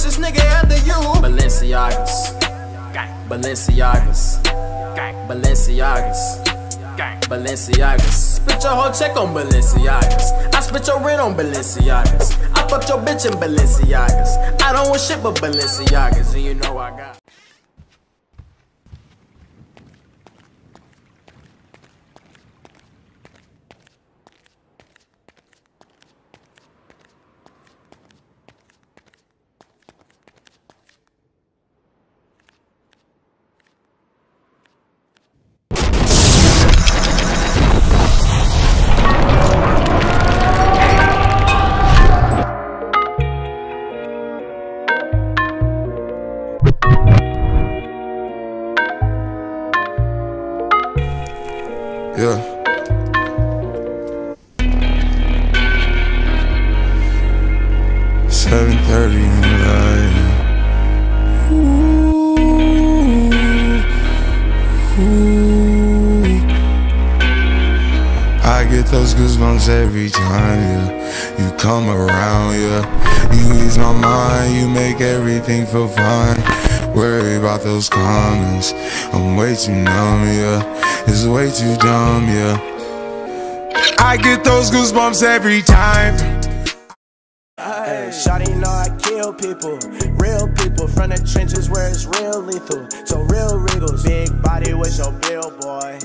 freshest nigga after you. Balenciagas. Balenciagas. Balenciagas. Balenciagas. Spit your whole check on Balenciagas. I spit your rent on Balenciagas. I fucked your bitch in Balenciagas. I don't want shit but Balenciagas, and you know I got. Yeah. Seven thirty in the night. Ooh, ooh. I get those goosebumps every time, yeah. You come around, yeah. You ease my mind, you make everything feel fine. Worry about those comments. I'm way too numb, yeah. It's way too dumb, yeah. I get those goosebumps every time. Hey, Shawty know I kill people, real people from the trenches where it's real lethal. So real regals, big body with your bill boy.